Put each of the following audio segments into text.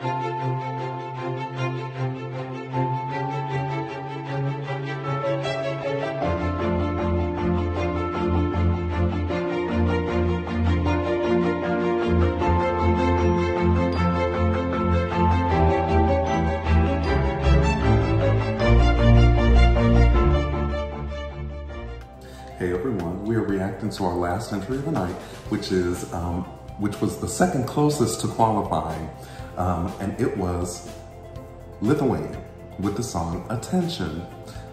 Hey everyone, we are reacting to our last entry of the night, which is um, which was the second closest to qualifying, um, and it was Lithuania with the song "Attention"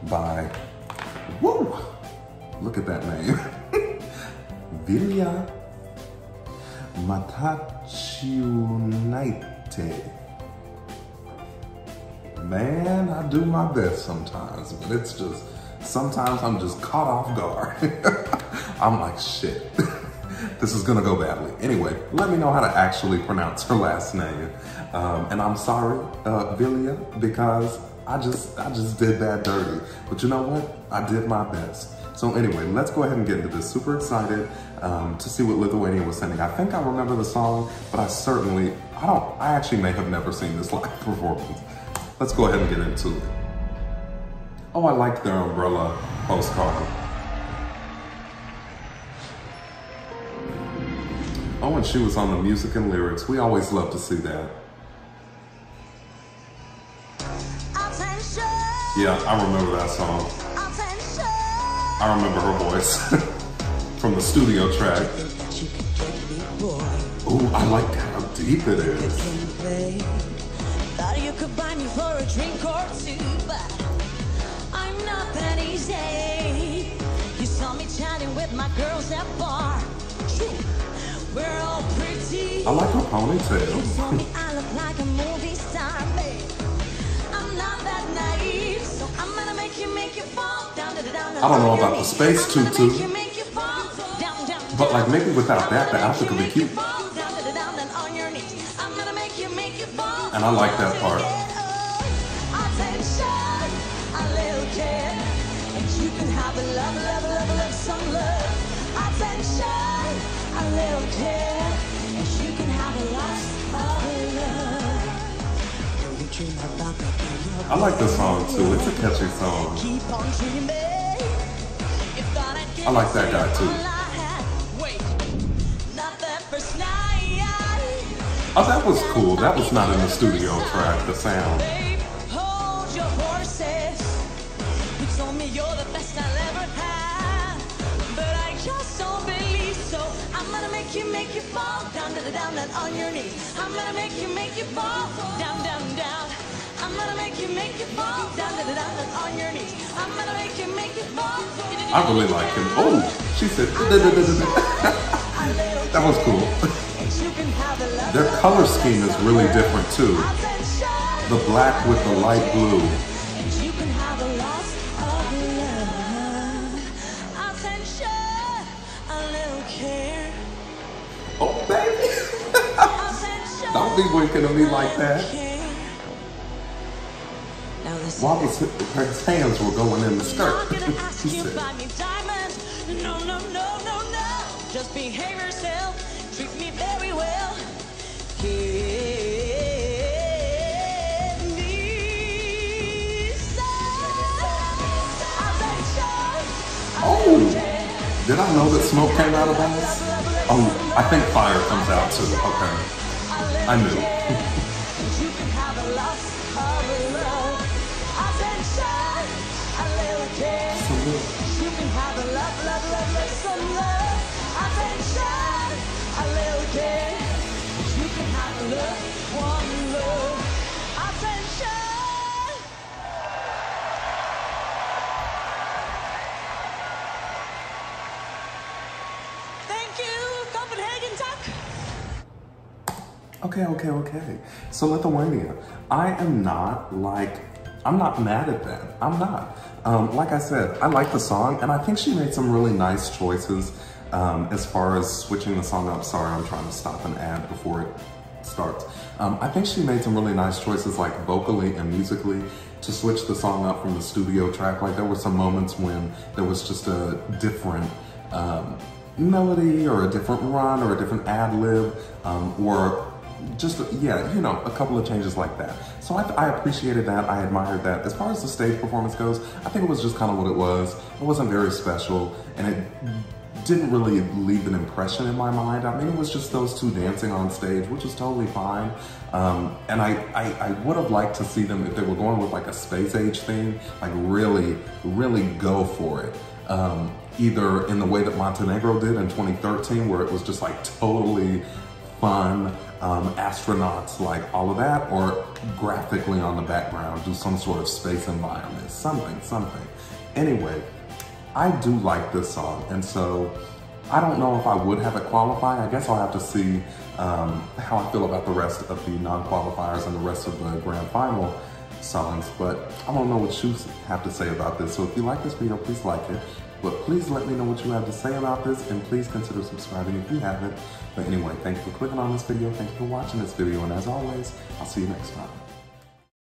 by Woo! Look at that name, Vilija Matačiūnaité. Man, I do my best sometimes, but it's just sometimes I'm just caught off guard. I'm like, shit, this is gonna go badly. Anyway, let me know how to actually pronounce her last name. Um, and I'm sorry, uh, Vilija, because I just, I just did that dirty. But you know what? I did my best. So anyway, let's go ahead and get into this. Super excited um, to see what Lithuania was sending. I think I remember the song, but I certainly, I don't, I actually may have never seen this live performance. Let's go ahead and get into it. Oh, I like their umbrella postcard. Oh, and she was on the music and lyrics. We always love to see that. Yeah, I remember that song. I remember her voice from the studio track. Oh, I like how deep it is. Thought you could buy me for a drink or two, but I'm not that easy. You saw me chatting with my girls at bar. I like her ponytail. I look like a movie star, babe. I'm not that naive, so I'm gonna make you make you fall down to the down. I don't know about the space tutu, make you make you fall down, down, but like maybe without that, the outfit could be cute. And I like that part. I like this song too. It's a catchy song. I like that guy too. Oh, that was cool. That was not in the studio track, the sound. Fall down to the down and on your knees. I'm gonna make you, make you fall down, down, down. I'm gonna make you, make you fall down to the down and on your knees. I'm gonna make you, make you fall. I really like him. Oh, she said. that was cool. Their color scheme is really different too. The black with the light blue. Don't be winking at me like that. care. Now listen. While his, her hands were going in the skirt. Not gonna ask she said, buy me diamonds. No, no, no, no, no. Just behave yourself. Treat me very well. Give me some attention. Oh, did I know that smoke came out of that? Oh, I think fire comes out too. Okay. I move. You can have a Okay, okay, okay. So Lithuania, I am not like, I'm not mad at that. I'm not. Um, like I said, I like the song and I think she made some really nice choices um, as far as switching the song up. Sorry, I'm trying to stop an ad before it starts. Um, I think she made some really nice choices like vocally and musically to switch the song up from the studio track. Like there were some moments when there was just a different um, melody or a different run or a different ad lib um, or just yeah, you know, a couple of changes like that. So I, I, appreciated that. I admired that. As far as the stage performance goes, I think it was just kind of what it was. It wasn't very special, and it didn't really leave an impression in my mind. I mean, it was just those two dancing on stage, which is totally fine. Um, and I, I, I would have liked to see them if they were going with like a space age theme, like really, really go for it. Um, either in the way that Montenegro did in 2013, where it was just like totally fun, um, astronauts, like all of that, or graphically on the background, do some sort of space environment, something, something. Anyway, I do like this song, and so I don't know if I would have it qualify. I guess I'll have to see um, how I feel about the rest of the non-qualifiers and the rest of the grand final songs, but I don't know what you have to say about this. So if you like this video, please like it. But please let me know what you have to say about this, and please consider subscribing if you haven't. But anyway, thank you for clicking on this video. Thank you for watching this video, and as always, I'll see you next time.